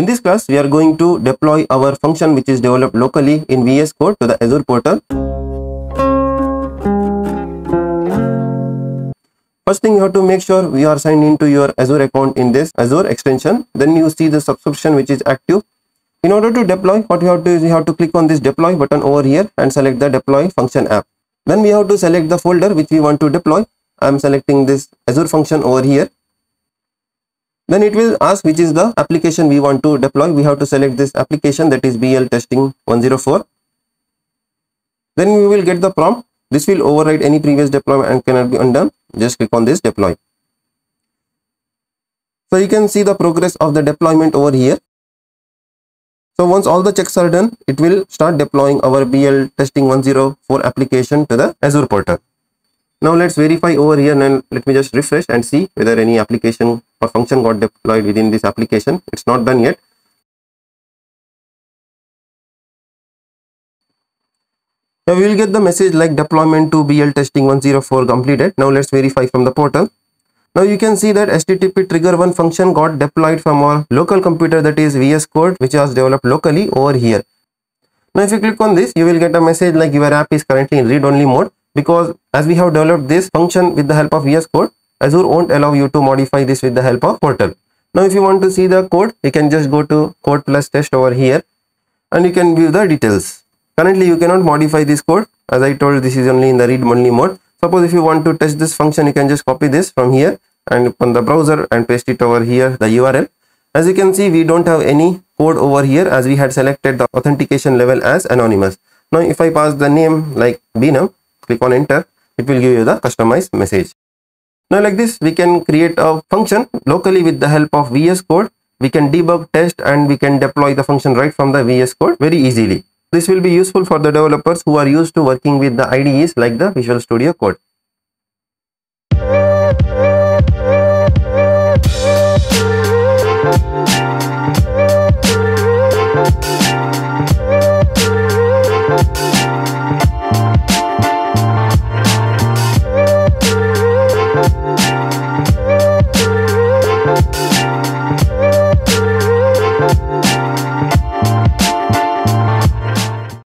In this class, we are going to deploy our function which is developed locally in VS Code to the Azure portal. First thing you have to make sure we are signed into your Azure account in this Azure extension. Then you see the subscription which is active. In order to deploy, what you have to do is you have to click on this deploy button over here and select the deploy function app. Then we have to select the folder which we want to deploy. I am selecting this Azure function over here. Then it will ask which is the application we want to deploy. We have to select this application that is BL testing 104. Then we will get the prompt this will override any previous deployment and cannot be undone. Just click on this deploy. So you can see the progress of the deployment over here. So once all the checks are done, it will start deploying our BL testing 104 application to the Azure portal. Now let's verify over here and let me just refresh and see whether any application or function got deployed within this application. It's not done yet. Now we will get the message like deployment to BL testing 104 completed. Now let's verify from the portal. Now you can see that HTTP trigger one function got deployed from our local computer that is VS Code which was developed locally over here. Now if you click on this you will get a message like your app is currently in read-only mode because as we have developed this function with the help of VS Code Azure won't allow you to modify this with the help of portal. Now if you want to see the code you can just go to code plus test over here and you can view the details. Currently, you cannot modify this code. As I told, this is only in the read-only mode. Suppose if you want to test this function, you can just copy this from here and open the browser and paste it over here, the URL. As you can see, we don't have any code over here as we had selected the authentication level as anonymous. Now, if I pass the name like Beenum, click on enter, it will give you the customized message. Now, like this, we can create a function locally with the help of VS Code. We can debug, test, and we can deploy the function right from the VS Code very easily. This will be useful for the developers who are used to working with the IDEs like the Visual Studio Code.